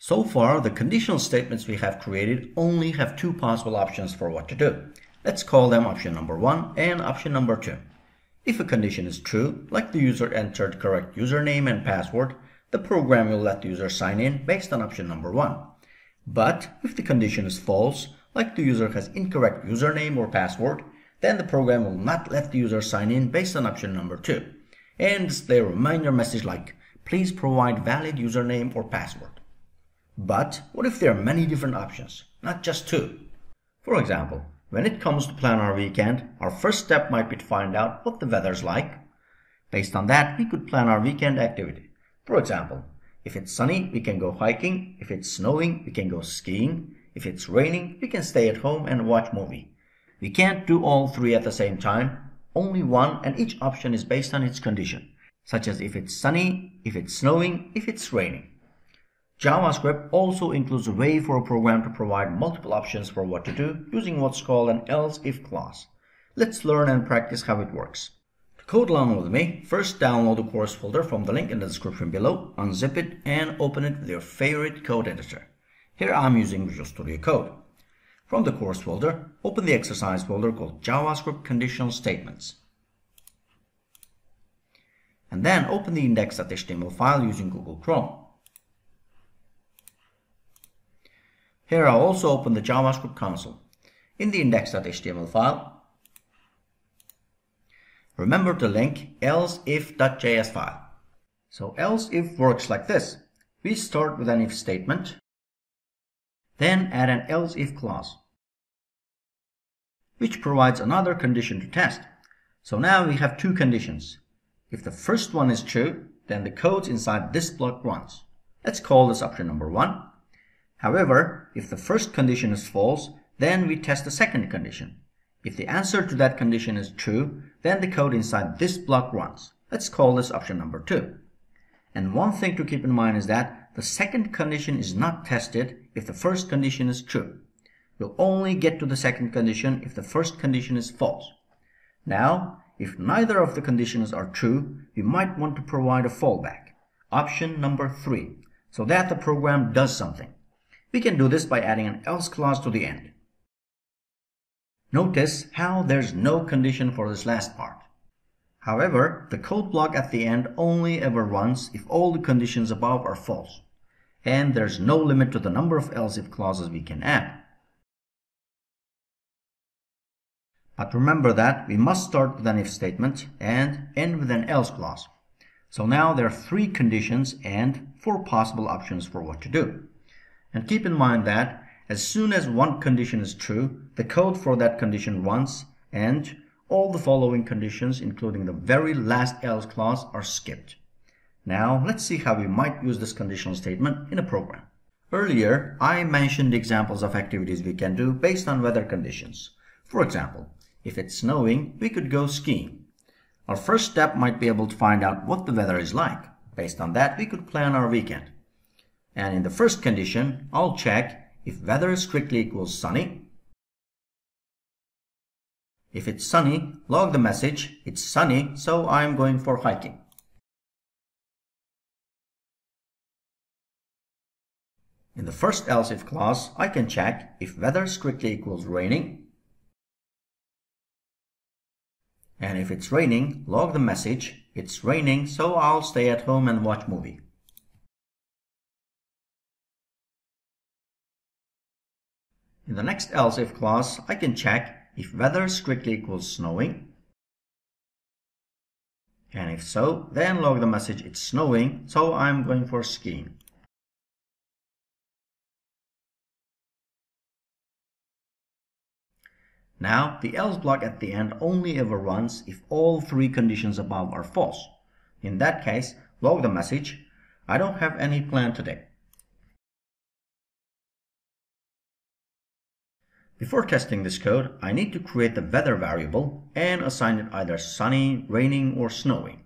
So far, the conditional statements we have created only have two possible options for what to do. Let's call them option number one and option number two. If a condition is true, like the user entered correct username and password, the program will let the user sign in based on option number one. But if the condition is false, like the user has incorrect username or password, then the program will not let the user sign in based on option number two and display a reminder message like please provide valid username or password. But what if there are many different options, not just two? For example, when it comes to plan our weekend, our first step might be to find out what the weather's like. Based on that, we could plan our weekend activity. For example, if it's sunny, we can go hiking. If it's snowing, we can go skiing. If it's raining, we can stay at home and watch movie. We can't do all three at the same time, only one and each option is based on its condition, such as if it's sunny, if it's snowing, if it's raining. JavaScript also includes a way for a program to provide multiple options for what to do using what's called an else-if clause. Let's learn and practice how it works. To code along with me, first download the course folder from the link in the description below, unzip it, and open it with your favorite code editor. Here I'm using Visual Studio Code. From the course folder, open the exercise folder called JavaScript Conditional Statements. And then open the index.html file using Google Chrome. Here I'll also open the JavaScript console. In the index.html file, remember to link else-if.js file. So else-if works like this. We start with an if statement, then add an else-if clause, which provides another condition to test. So now we have two conditions. If the first one is true, then the code inside this block runs. Let's call this option number one. However, if the first condition is false, then we test the second condition. If the answer to that condition is true, then the code inside this block runs. Let's call this option number 2. And one thing to keep in mind is that the second condition is not tested if the first condition is true. We'll only get to the second condition if the first condition is false. Now, if neither of the conditions are true, we might want to provide a fallback, option number 3, so that the program does something. We can do this by adding an else clause to the end. Notice how there's no condition for this last part. However, the code block at the end only ever runs if all the conditions above are false. And there's no limit to the number of else-if clauses we can add. But remember that we must start with an if statement and end with an else clause. So now there are three conditions and four possible options for what to do. And keep in mind that as soon as one condition is true, the code for that condition runs and all the following conditions, including the very last else clause, are skipped. Now, let's see how we might use this conditional statement in a program. Earlier, I mentioned examples of activities we can do based on weather conditions. For example, if it's snowing, we could go skiing. Our first step might be able to find out what the weather is like. Based on that, we could plan our weekend. And in the first condition, I'll check if weather strictly equals sunny. If it's sunny, log the message, it's sunny, so I'm going for hiking. In the first else if clause, I can check if weather strictly equals raining. And if it's raining, log the message, it's raining, so I'll stay at home and watch movie. In the next else if clause, I can check if weather strictly equals snowing. And if so, then log the message it's snowing, so I'm going for skiing. Now, the else block at the end only ever runs if all three conditions above are false. In that case, log the message, I don't have any plan today. Before testing this code, I need to create the weather variable and assign it either sunny, raining, or snowing.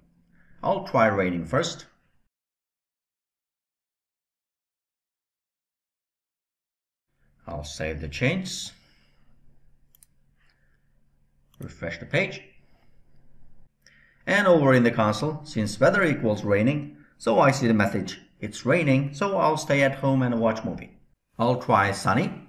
I'll try raining first. I'll save the changes. Refresh the page. And over in the console, since weather equals raining, so I see the message, It's raining, so I'll stay at home and watch movie. I'll try sunny.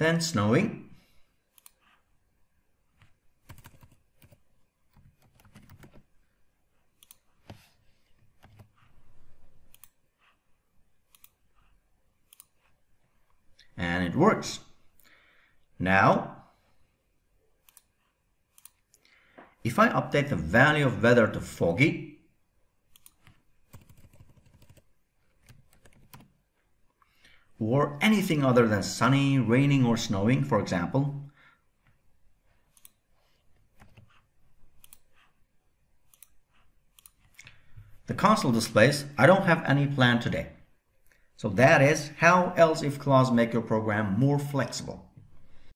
Then snowing. and it works. Now, if I update the value of weather to foggy, or anything other than sunny, raining, or snowing, for example, the console displays I don't have any plan today. So that is how else if clause make your program more flexible.